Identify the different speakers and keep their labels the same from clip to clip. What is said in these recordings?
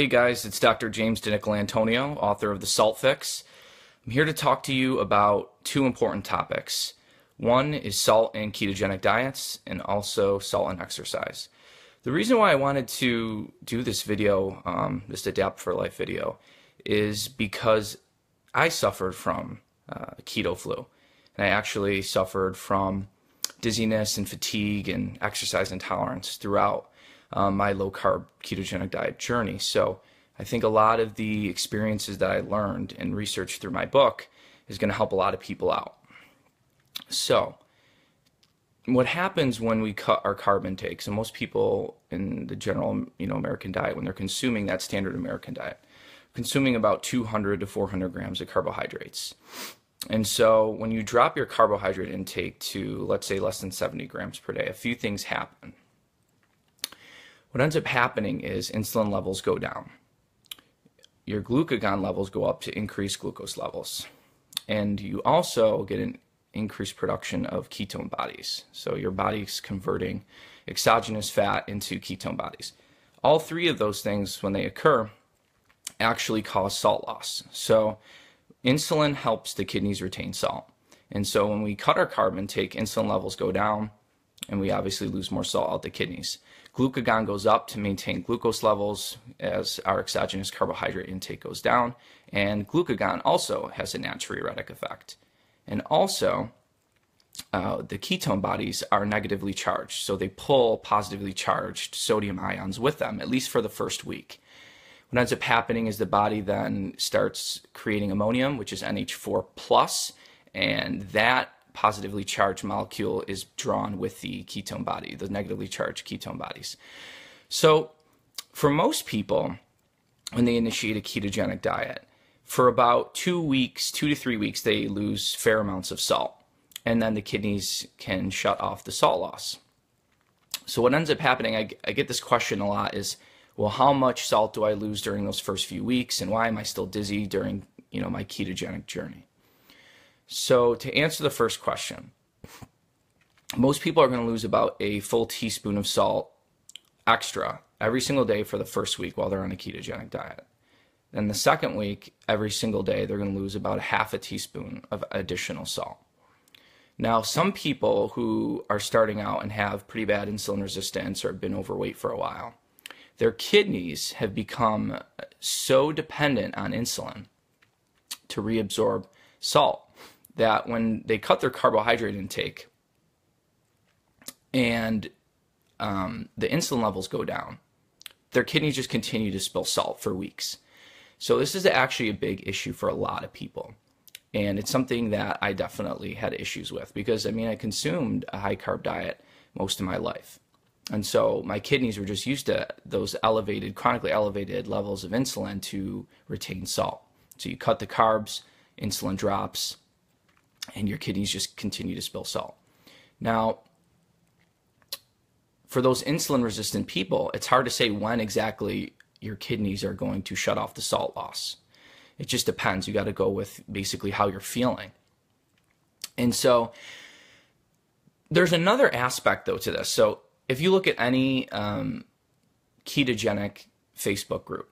Speaker 1: Hey guys, it's Dr. James DiNicolantonio, author of The Salt Fix. I'm here to talk to you about two important topics. One is salt and ketogenic diets, and also salt and exercise. The reason why I wanted to do this video, um, this Adapt Your Life video, is because I suffered from uh, keto flu. And I actually suffered from dizziness and fatigue and exercise intolerance throughout um, my low carb ketogenic diet journey. So I think a lot of the experiences that I learned and researched through my book is going to help a lot of people out. So, what happens when we cut our carb intake? So most people in the general, you know, American diet, when they're consuming that standard American diet, consuming about 200 to 400 grams of carbohydrates. And so when you drop your carbohydrate intake to, let's say, less than 70 grams per day, a few things happen. What ends up happening is insulin levels go down. Your glucagon levels go up to increase glucose levels. And you also get an increased production of ketone bodies. So your body's converting exogenous fat into ketone bodies. All three of those things, when they occur, actually cause salt loss. So insulin helps the kidneys retain salt. And so when we cut our carb intake, insulin levels go down, and we obviously lose more salt out the kidneys. Glucagon goes up to maintain glucose levels as our exogenous carbohydrate intake goes down, and glucagon also has a natriuretic effect. And also, uh, the ketone bodies are negatively charged, so they pull positively charged sodium ions with them, at least for the first week. What ends up happening is the body then starts creating ammonium, which is NH4 plus, and that positively charged molecule is drawn with the ketone body, the negatively charged ketone bodies. So, for most people, when they initiate a ketogenic diet, for about two weeks, two to three weeks, they lose fair amounts of salt. And then the kidneys can shut off the salt loss. So, what ends up happening, I, I get this question a lot is, well, how much salt do I lose during those first few weeks? And why am I still dizzy during you know, my ketogenic journey? So, to answer the first question, most people are going to lose about a full teaspoon of salt extra every single day for the first week while they're on a ketogenic diet. Then the second week, every single day, they're going to lose about a half a teaspoon of additional salt. Now, some people who are starting out and have pretty bad insulin resistance or have been overweight for a while, their kidneys have become so dependent on insulin to reabsorb salt that when they cut their carbohydrate intake and um, the insulin levels go down, their kidneys just continue to spill salt for weeks. So this is actually a big issue for a lot of people. And it's something that I definitely had issues with because I mean, I consumed a high carb diet most of my life. And so my kidneys were just used to those elevated, chronically elevated levels of insulin to retain salt. So you cut the carbs, insulin drops, and your kidneys just continue to spill salt. Now, for those insulin resistant people, it's hard to say when exactly your kidneys are going to shut off the salt loss. It just depends. You got to go with basically how you're feeling. And so there's another aspect though to this. So if you look at any um, ketogenic Facebook group,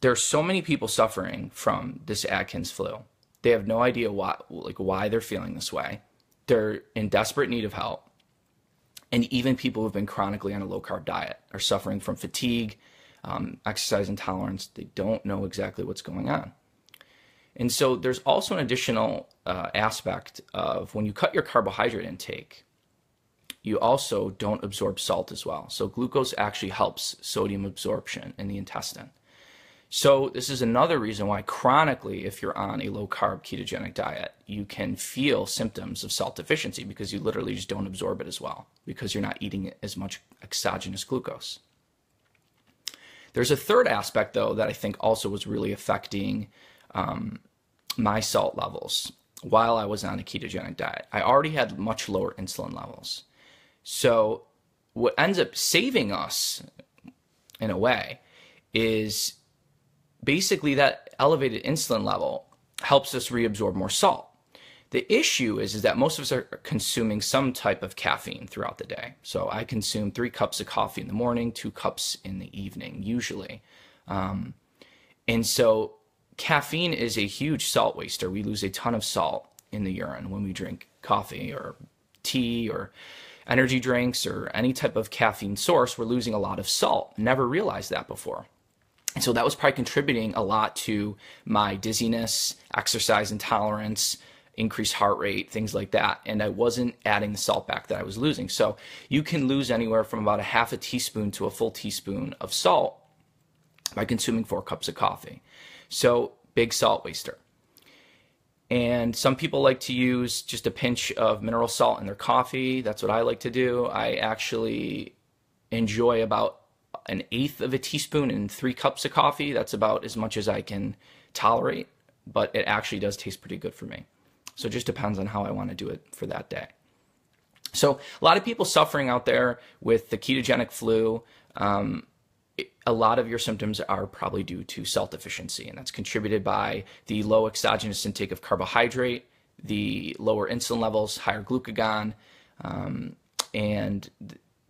Speaker 1: there are so many people suffering from this Atkins flu they have no idea why, like why they're feeling this way. They're in desperate need of help. And even people who've been chronically on a low carb diet are suffering from fatigue, um, exercise intolerance. They don't know exactly what's going on. And so there's also an additional uh, aspect of when you cut your carbohydrate intake, you also don't absorb salt as well. So glucose actually helps sodium absorption in the intestine. So this is another reason why chronically, if you're on a low carb ketogenic diet, you can feel symptoms of salt deficiency because you literally just don't absorb it as well because you're not eating as much exogenous glucose. There's a third aspect though that I think also was really affecting um, my salt levels while I was on a ketogenic diet. I already had much lower insulin levels. So what ends up saving us in a way is basically that elevated insulin level helps us reabsorb more salt. The issue is, is that most of us are consuming some type of caffeine throughout the day. So I consume three cups of coffee in the morning, two cups in the evening, usually. Um, And so caffeine is a huge salt waster. We lose a ton of salt in the urine when we drink coffee or tea or energy drinks or any type of caffeine source. We're losing a lot of salt. Never realized that before. And so that was probably contributing a lot to my dizziness, exercise intolerance, increased heart rate, things like that. And I wasn't adding the salt back that I was losing. So you can lose anywhere from about a half a teaspoon to a full teaspoon of salt by consuming four cups of coffee. So big salt waster. And some people like to use just a pinch of mineral salt in their coffee. That's what I like to do. I actually enjoy about an eighth of a teaspoon in three cups of coffee. That's about as much as I can tolerate, but it actually does taste pretty good for me. So it just depends on how I want to do it for that day. So a lot of people suffering out there with the ketogenic flu. Um, a lot of your symptoms are probably due to salt deficiency, and that's contributed by the low exogenous intake of carbohydrate, the lower insulin levels, higher glucagon, um, and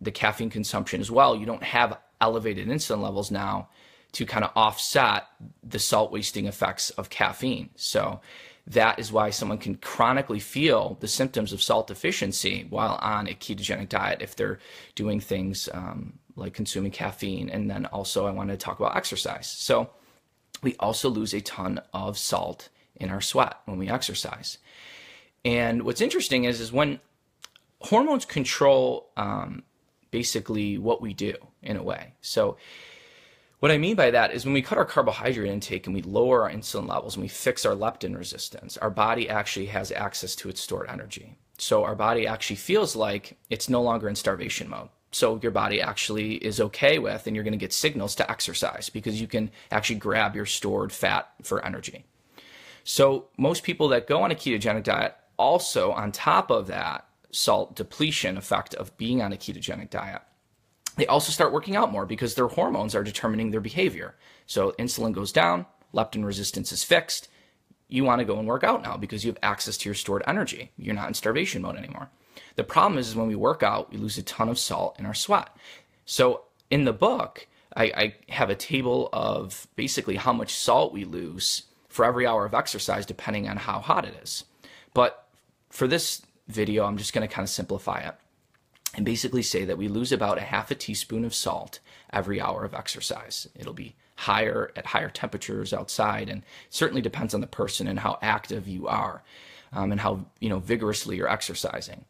Speaker 1: the caffeine consumption as well. You don't have elevated insulin levels now to kind of offset the salt wasting effects of caffeine. So that is why someone can chronically feel the symptoms of salt deficiency while on a ketogenic diet if they're doing things um, like consuming caffeine. And then also, I want to talk about exercise. So, we also lose a ton of salt in our sweat when we exercise. And what's interesting is, is when hormones control um, basically what we do in a way. So, what I mean by that is when we cut our carbohydrate intake and we lower our insulin levels and we fix our leptin resistance, our body actually has access to its stored energy. So our body actually feels like it's no longer in starvation mode. So your body actually is okay with, and you're going to get signals to exercise because you can actually grab your stored fat for energy. So most people that go on a ketogenic diet also, on top of that salt depletion effect of being on a ketogenic diet, they also start working out more because their hormones are determining their behavior. So insulin goes down, leptin resistance is fixed. You want to go and work out now because you have access to your stored energy. You're not in starvation mode anymore. The problem is, is when we work out, we lose a ton of salt in our sweat. So in the book, I, I have a table of basically how much salt we lose for every hour of exercise, depending on how hot it is. But for this video, I'm just going to kind of simplify it and basically say that we lose about a half a teaspoon of salt every hour of exercise. It'll be higher at higher temperatures outside, and certainly depends on the person and how active you are, um, and how you know vigorously you're exercising.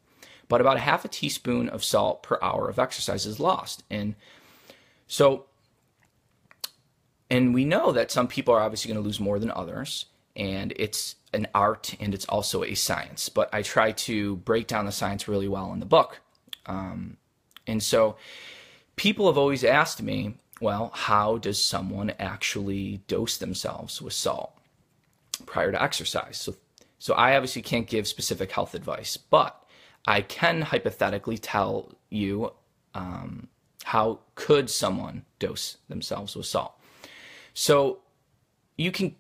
Speaker 1: But about a half a teaspoon of salt per hour of exercise is lost, and so, and we know that some people are obviously going to lose more than others, and it's an art and it's also a science. But I try to break down the science really well in the book. Um, and so people have always asked me, well, how does someone actually dose themselves with salt prior to exercise? So, so I obviously can't give specific health advice, but I can hypothetically tell you um, how could someone dose themselves with salt. So you can.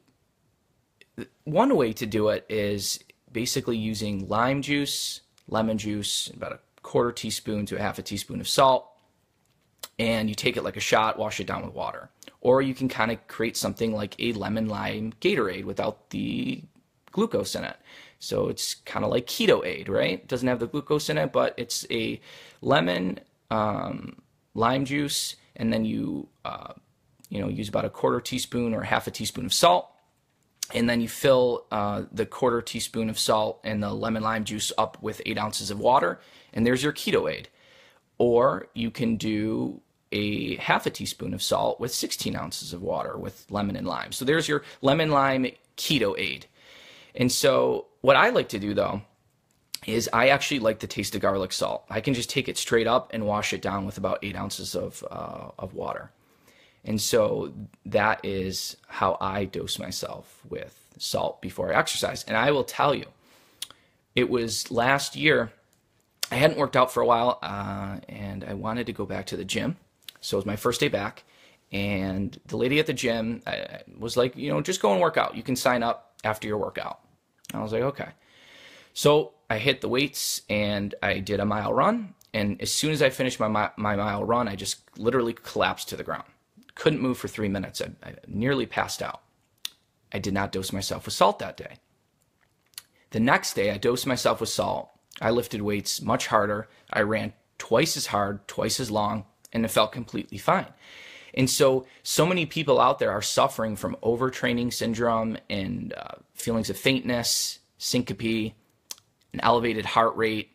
Speaker 1: One way to do it is basically using lime juice, lemon juice, about a quarter teaspoon to a half a teaspoon of salt, and you take it like a shot, wash it down with water. Or you can kind of create something like a lemon lime Gatorade without the glucose in it. So it's kind of like Keto Aid, right? It doesn't have the glucose in it, but it's a lemon, um, lime juice, and then you, uh, you know, use about a quarter teaspoon or half a teaspoon of salt and then you fill uh, the quarter teaspoon of salt and the lemon lime juice up with eight ounces of water, and there's your keto aid. Or you can do a half a teaspoon of salt with 16 ounces of water with lemon and lime. So there's your lemon lime keto aid. And so what I like to do though is I actually like the taste of garlic salt. I can just take it straight up and wash it down with about eight ounces of uh, of water. And so that is how I dose myself with salt before I exercise. And I will tell you, it was last year. I hadn't worked out for a while, uh, and I wanted to go back to the gym. So it was my first day back, and the lady at the gym uh, was like, you know, just go and work out. You can sign up after your workout. I was like, okay. So I hit the weights and I did a mile run. And as soon as I finished my, my mile run, I just literally collapsed to the ground couldn't move for three minutes. I, I nearly passed out. I did not dose myself with salt that day. The next day, I dosed myself with salt. I lifted weights much harder. I ran twice as hard, twice as long, and it felt completely fine. And so, so many people out there are suffering from overtraining syndrome and uh, feelings of faintness, syncope, an elevated heart rate,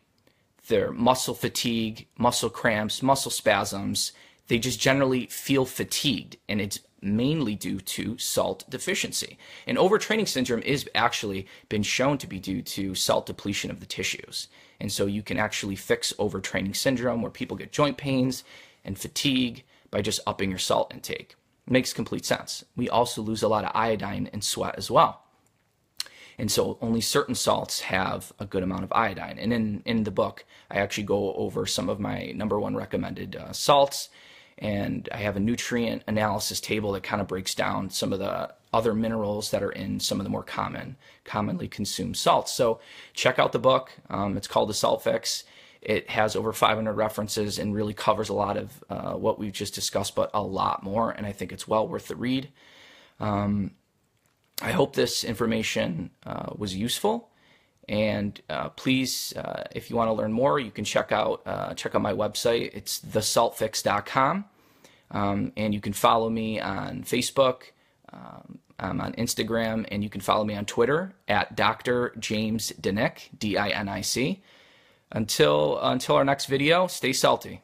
Speaker 1: their muscle fatigue, muscle cramps, muscle spasms. They just generally feel fatigued, and it's mainly due to salt deficiency. And overtraining syndrome is actually been shown to be due to salt depletion of the tissues. And so you can actually fix overtraining syndrome where people get joint pains and fatigue by just upping your salt intake. It makes complete sense. We also lose a lot of iodine in sweat as well. And so only certain salts have a good amount of iodine. And in, in the book, I actually go over some of my number one recommended uh, salts and I have a nutrient analysis table that kind of breaks down some of the other minerals that are in some of the more common, commonly consumed salts. So check out the book. Um, it's called The Salt Fix. It has over 500 references and really covers a lot of uh, what we've just discussed, but a lot more. And I think it's well worth the read. Um, I hope this information uh, was useful. And uh, please, uh, if you want to learn more, you can check out uh, check out my website. It's thesaltfix.com, um, and you can follow me on Facebook. Um, I'm on Instagram, and you can follow me on Twitter at Dr. James Dinic, D-I-N-I-C. Until until our next video, stay salty.